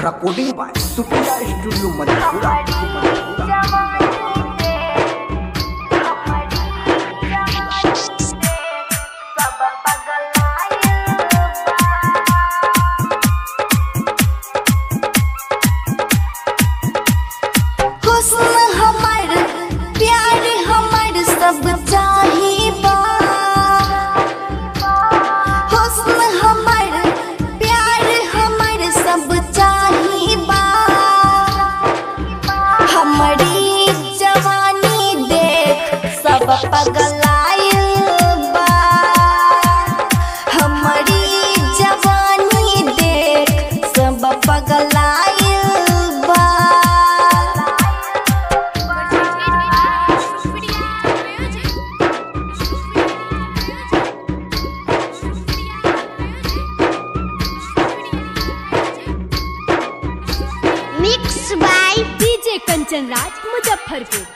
recording by Supriya studio Madhepura हमारे प्यार हमारे सब पगलाइल बा mix by DJ Kanchan Raj Muzaffarpur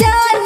जान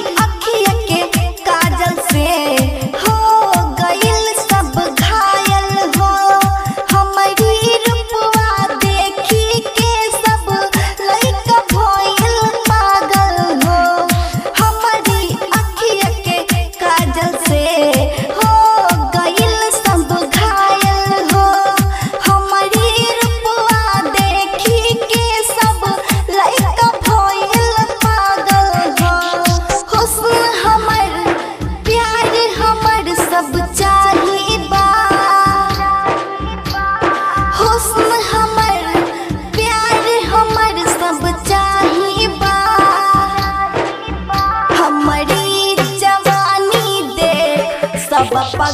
dancing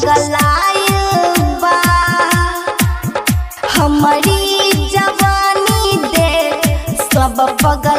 पगलाइल हमारी जवानी दे सब पगल